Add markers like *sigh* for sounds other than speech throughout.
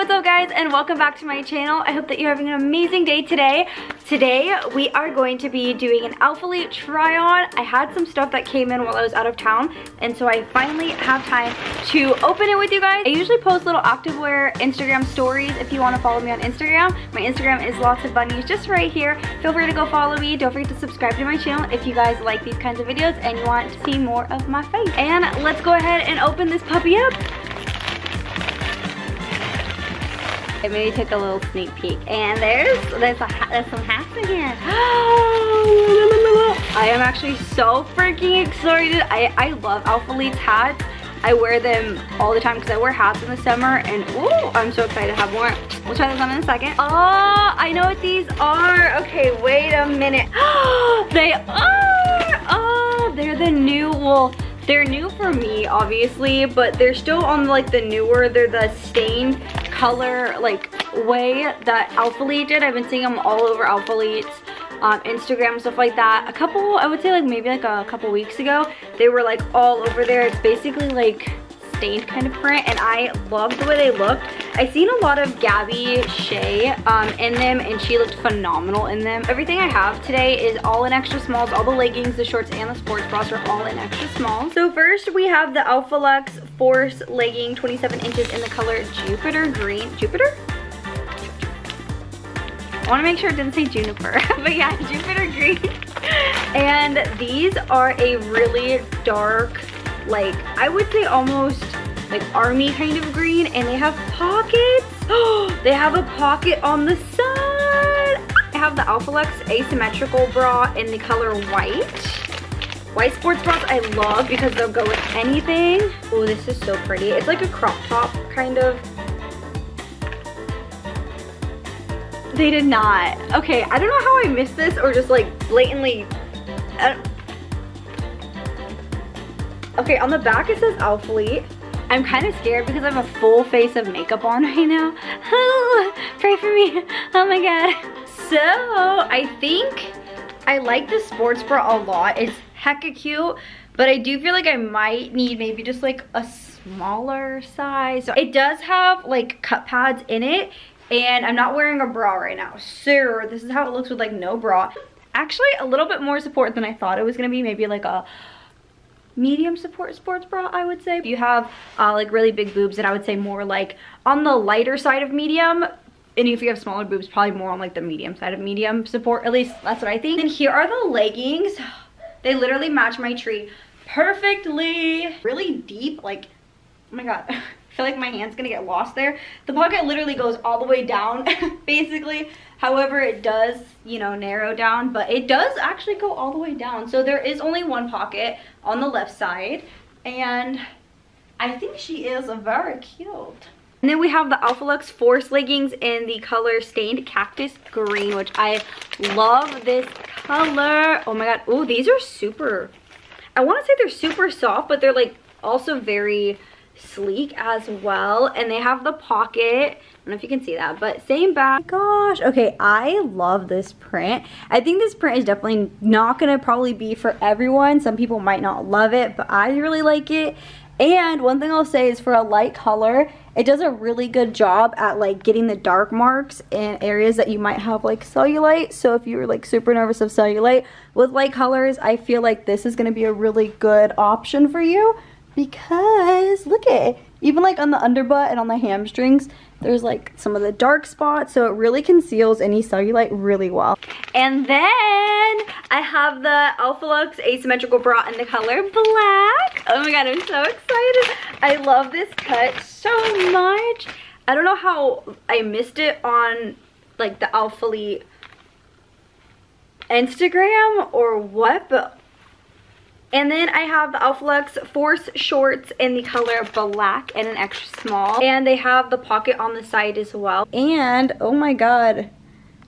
What's up guys and welcome back to my channel. I hope that you're having an amazing day today. Today we are going to be doing an Alphalete try on. I had some stuff that came in while I was out of town and so I finally have time to open it with you guys. I usually post little activewear Instagram stories if you want to follow me on Instagram. My Instagram is lots of bunnies just right here. Feel free to go follow me. Don't forget to subscribe to my channel if you guys like these kinds of videos and you want to see more of my face. And let's go ahead and open this puppy up. I maybe took a little sneak peek. And there's there's a there's some hats in here. *gasps* I am actually so freaking excited. I, I love Alphalete's hats. I wear them all the time because I wear hats in the summer and ooh, I'm so excited to have more. We'll try this on in a second. Oh, I know what these are. Okay, wait a minute. *gasps* they are, oh, they're the new, well, they're new for me, obviously, but they're still on like the newer, they're the stained color like way that Alphalete did. I've been seeing them all over Alphalete's um, Instagram, stuff like that. A couple, I would say like maybe like a couple weeks ago, they were like all over there. It's basically like stained kind of print and I love the way they looked. I seen a lot of Gabby Schey um, in them and she looked phenomenal in them. Everything I have today is all in extra smalls. All the leggings, the shorts, and the sports bras are all in extra small. So first we have the Alphalux Force legging 27 inches in the color Jupiter Green. Jupiter? I want to make sure it didn't say juniper, *laughs* but yeah, *laughs* Jupiter green. and these are a really dark, like, I would say almost like army kind of green, and they have pockets. *gasps* they have a pocket on the side. I have the Alphalux asymmetrical bra in the color white. White sports bras I love because they'll go with anything. Oh, this is so pretty. It's like a crop top kind of They did not. Okay, I don't know how I missed this or just like blatantly. Uh, okay, on the back it says Alphalete. I'm kind of scared because I have a full face of makeup on right now. Oh, *laughs* pray for me. *laughs* Oh my god. So, I think I like the sports bra a lot. It's hecka cute, but I do feel like I might need maybe just like a smaller size. So it does have like cut pads in it and I'm not wearing a bra right now. So this is how it looks with like no bra. Actually a little bit more support than I thought it was gonna be. Maybe like a medium support sports bra I would say. If you have uh, like really big boobs then I would say more like on the lighter side of medium and if you have smaller boobs probably more on like the medium side of medium support at least that's what I think. And here are the leggings. They literally match my tree perfectly. Really deep like oh my god *laughs* I feel like my hand's gonna get lost there. The pocket literally goes all the way down, *laughs* basically. However, it does, you know, narrow down, but it does actually go all the way down. So there is only one pocket on the left side, and I think she is very cute. And then we have the Alphalux Force leggings in the color Stained Cactus Green, which I love this color. Oh my god. Oh, these are super, I want to say they're super soft, but they're like also very sleek as well and they have the pocket. I don't know if you can see that but same back oh gosh. Okay I love this print. I think this print is definitely not gonna probably be for everyone. Some people might not love it but I really like it. And one thing I'll say is for a light color it does a really good job at like getting the dark marks in areas that you might have like cellulite. So if you're like super nervous of cellulite with light colors I feel like this is to be a really good option for you because look at. Even like on the underbutt and on the hamstrings, there's like some of the dark spots. So it really conceals any cellulite really well. And then I have the Alphalux asymmetrical bra in the color black. Oh my god, I'm so excited. I love this cut so much. I don't know how I missed it on like the Alphalete Instagram or what, but and then I have the Alphalux Force shorts in the color black and an extra small. And they have the pocket on the side as well. And, oh my god,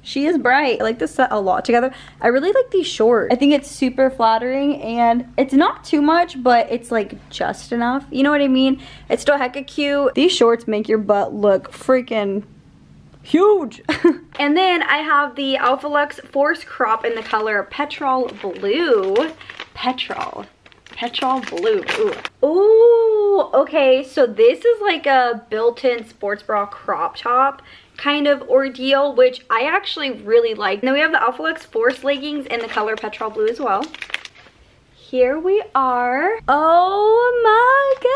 she is bright. I like this set a lot together. I really like these shorts. I think it's super flattering and it's not too much, but it's like just enough. You know what I mean? It's still hecka cute. These shorts make your butt look freaking huge. *laughs* and then I have the Alphalux Force Crop in the color Petrol Blue. Petrol. Petrol Blue. Ooh. Ooh okay, so this is like a built-in sports bra crop top kind of ordeal, which I actually really like. And then we have the Alphalux Force leggings in the color Petrol Blue as well. Here we are. Oh my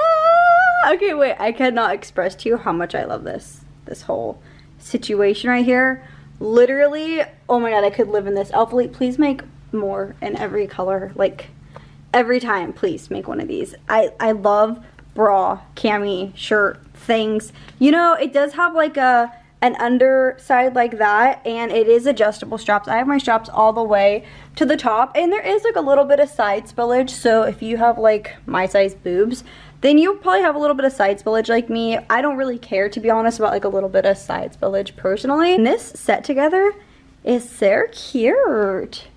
god! Okay, wait, I cannot express to you how much I love this, this whole situation right here. Literally, oh my god, I could live in this. Alphalete, please make more in every color. Like, every time, please make one of these. I, I love bra, cami, shirt, things. You know, it does have like a an underside like that and it is adjustable straps. I have my straps all the way to the top and there is like a little bit of side spillage so if you have like my size boobs then you probably have a little bit of side spillage like me. I don't really care to be honest about like a little bit of side spillage personally. And this set together is so cute.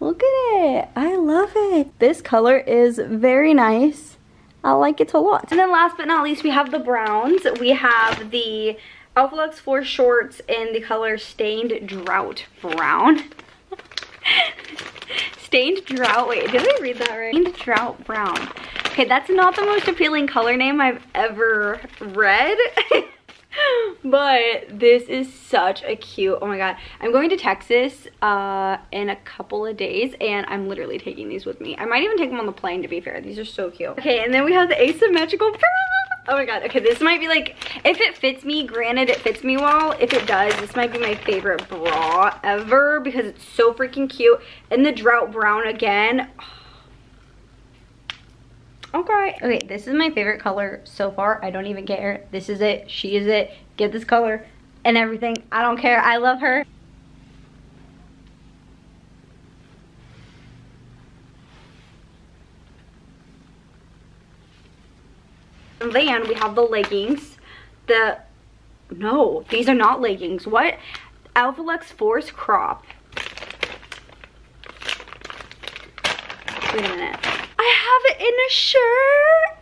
Look at it. I love it. This color is very nice. I like it a lot. And then last but not least, we have the browns. We have the Alphalux Force shorts in the color Stained Drought Brown. *laughs* Stained Drought, wait, did I read that right? Stained Drought Brown. Okay, that's not the most appealing color name I've ever read. *laughs* but this is such a cute oh my god. I'm going to texas uh in a couple of days and i'm literally taking these with me. I might even take them on the plane to be fair. These are so cute. Okay and then we have the asymmetrical *laughs* oh my god. Okay this might be like if it fits me granted it fits me well. If it does this might be my favorite bra ever because it's so freaking cute. And the drought brown again Okay. Okay, this is my favorite color so far. I don't even care. This is it. She is it. Get this color and everything. I don't care. I love her. And then we have the leggings. The, no, these are not leggings. What? Alphalux Force Crop. Wait a minute. I have it in a shirt.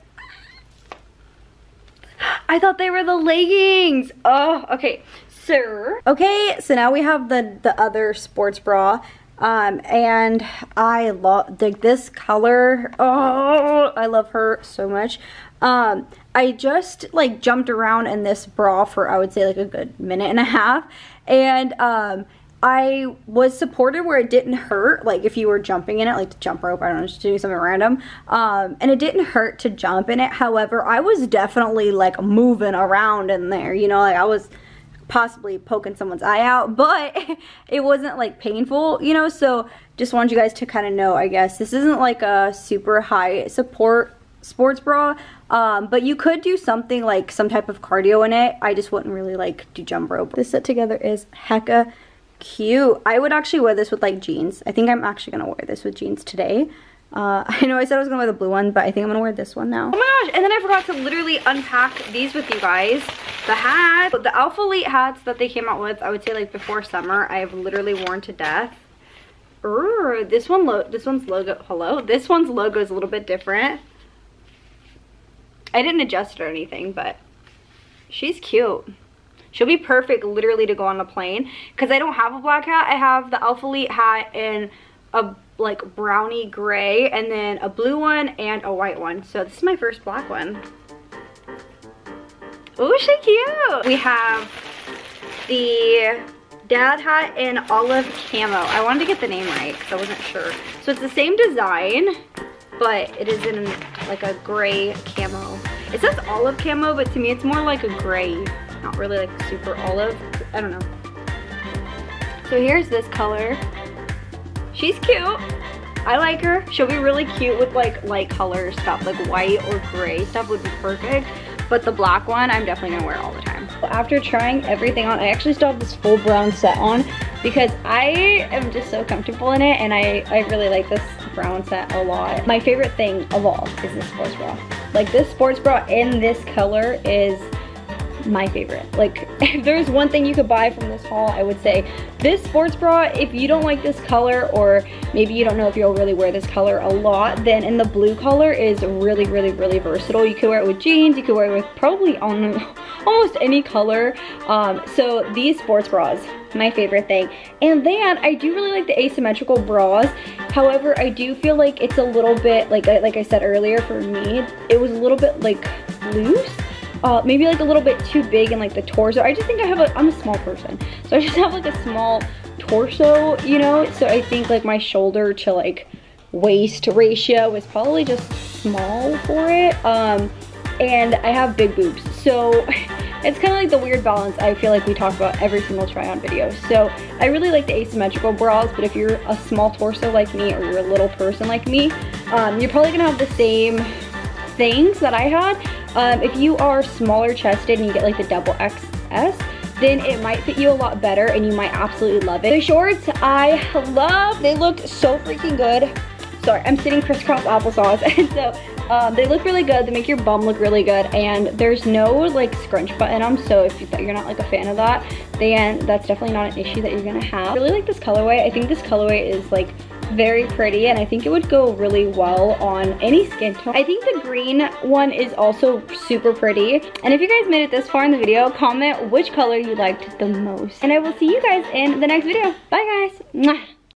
I thought they were the leggings. Oh, okay. Sir. Okay, so now we have the, the other sports bra. Um, and I love this color. Oh, I love her so much. Um, I just like jumped around in this bra for I would say like a good minute and a half. And um, I was supported where it didn't hurt, like if you were jumping in it, like to jump rope, I don't know, just doing something random. Um, and it didn't hurt to jump in it. However, I was definitely like moving around in there, you know, like I was possibly poking someone's eye out, *laughs* but it wasn't like painful, you know, so just wanted you guys to kind of know, I guess. This isn't like a super high support sports bra, um, but you could do something like some type of cardio in it. I just wouldn't really like do jump rope. This set together is hecka cute. I would actually wear this with like jeans. I think I'm actually gonna wear this with jeans today. Uh, *laughs* I know I said I was gonna wear the blue one, but I think I'm gonna wear this one now. Oh my gosh, and then I forgot to literally unpack these with you guys. The hat, the Alphalete hats that they came out with, I would say like before summer, I have literally worn to death. Urgh, this one, this one's logo, hello? This one's logo is a little bit different. I didn't adjust it or anything, but she's cute. She'll be perfect literally to go on the plane because I don't have a black hat. I have the Alphalete hat in a like brownie gray and then a blue one and a white one. So this is my first black one. Oh, she cute. We have the dad hat in olive camo. I wanted to get the name right because I wasn't sure. So it's the same design, but it is in like a gray camo. It says olive camo, but to me it's more like a gray not really like super olive. I don't know. So here's this color. She's cute. I like her. She'll be really cute with like light color stuff, like white or gray stuff would be perfect. But the black one, I'm definitely gonna wear all the time. After trying everything on, I actually still have this full brown set on because I am just so comfortable in it and I, I really like this brown set a lot. My favorite thing of all is this sports bra. Like this sports bra in this color is my favorite. Like, *laughs* if there's one thing you could buy from this haul, I would say this sports bra, if you don't like this color, or maybe you don't know if you'll really wear this color a lot, then in the blue color is really, really, really versatile. You could wear it with jeans, you could wear it with probably on *laughs* almost any color. Um, so these sports bras, my favorite thing. And then I do really like the asymmetrical bras. However, I do feel like it's a little bit, like, like I said earlier, for me, it was a little bit like loose. Uh, maybe like a little bit too big in like the torso. I just think I have a, I'm a small person. So I just have like a small torso, you know? So I think like my shoulder to like waist ratio is probably just small for it. Um, and I have big boobs. So *laughs* it's kind of like the weird balance I feel like we talk about every single try on video. So I really like the asymmetrical bras, but if you're a small torso like me or you're a little person like me, um, you're probably gonna have the same things that I had. Um, if you are smaller chested and you get like the double XS, then it might fit you a lot better and you might absolutely love it. The shorts I love, they look so freaking good. Sorry, I'm sitting crisscross applesauce. *laughs* And so um, they look really good. They make your bum look really good. And there's no like scrunch butt in them. So if you're not like a fan of that, then that's definitely not an issue that you're gonna have. I really like this colorway. I think this colorway is like very pretty and I think it would go really well on any skin tone. I think the green one is also super pretty. And if you guys made it this far in the video, comment which color you liked the most. And I will see you guys in the next video. Bye guys. Mwah.